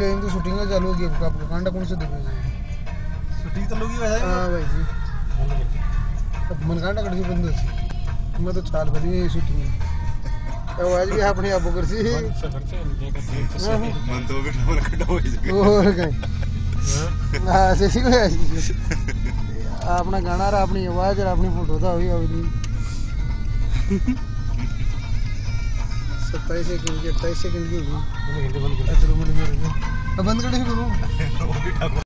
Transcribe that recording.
लेकिन तो शूटिंग चालू होगी आपका आपका कांडा कौन से देखो छुट्टी तो लोगी वैसे हाँ भाई जी अब मन कांडा कट बंद होती मैं तो चाल बनी शूटिंग आवाज़ भी अपने आप कर सी मन तो घंटा मन घंटा हो जाएगा और कहीं हाँ सही ऐसी अपना गाना और अपनी आवाज़ और अपनी फ़ोटो था हुई अभी सत्ताईस सेकंड की अट्ठाईस सेकंड की होगी बंद कर